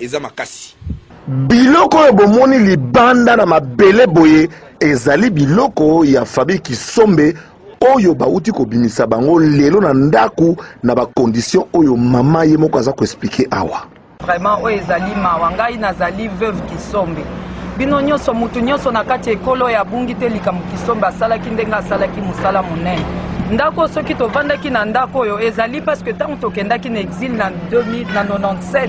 eza makasi biloko oyo bomoni libanda na mabele boye ezali biloko ya fabi kisombe oyo bauti kobimisa bango lelo na ndako na bakondisio oyo mama ye moko aza koesplike awa vraiment oyo ezali mawa ngai nazali veuve kisombe bino nyonso moto nyonso na kati ya ekolo oyo abungi te likambo kisombe asalaki ndenge asalaki mosala monene ndako oyo soki tovandaki na ndako oyo ezali parceke ntango tokendaki na exile na 97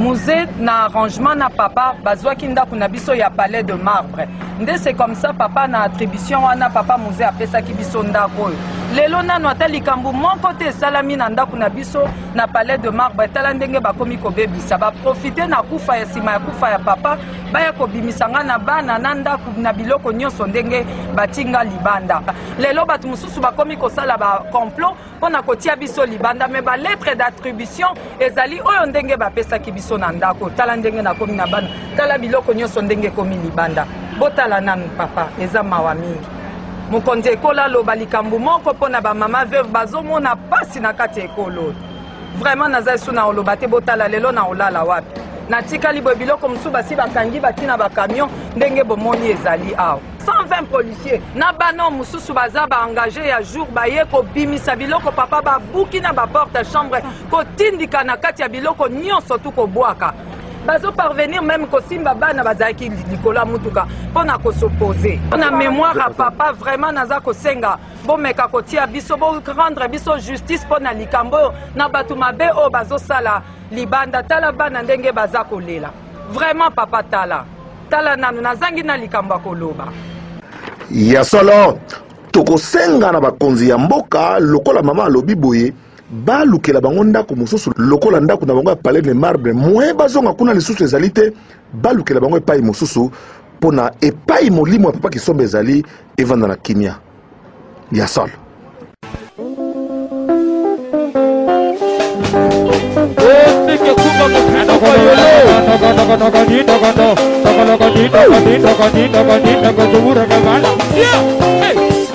musée na arrangement na papa bazwaki ndako na biso ya palais de marbre nde c'est comme ça papa na attribution wana papa musée apesaki biso ndako oyo lelo nano ata likambo moko te esalami na ndako na biso na palais de marbre tala ndenge bakomi kobebisa baprofite na kufa ya nsima ya kufa ya papa baya kobimisa nga na bana na ndako na biloko nyonso ndenge batinga libanda lelo bato mosusu bakomi kosala bacomplot mpo na kotia biso libanda me balettre d'attribution ezali oyo ndenge bapesaki biso na ndako tala ndenge nakomi na bana tala biloko nyonso ndenge ekomi libanda botala nanu papa eza mawa mingi Mokonzi ya ekolo aloba likambo moko mpo na bamama veuve bazomona mpasi na kati ya ekolo. Vraiment naza esu na oloba te botala lelo na olala wapi. Natikali boye biloko mosusu basi bakangi bati na bakamion ndenge bomoni ezali awa. 120 policiers na bana mosusu baza baengage ya jour baye kobimisa biloko papa babuki na baporte ya chambre kotindika na kati ya biloko nyonso tu kobwaka bazo parvenir meme kosimba bana bazalaki likolo ya motuka mpo na kosopose mpo na mémoire ya papa vraiment naza kosenga bomeka kotia biso borendre biso justice mpo na likambo oyo na bato mabe oyo bazosala libanda tala bana ndenge baza kolela vraiment papa tala tala nanu nazangi na likambo ya koloba ya solo tokosenga na bakonzi ya mboka lokola mama alobi boye balukela bango ndako mosusu lokola ndako na bango ya palais de marbre moyen bazonga kuna lisusu ezali te balukela bango epai mosusu mpo na epai molimo ya papa kisombe ezali evanda na kimia ya solo Yeah!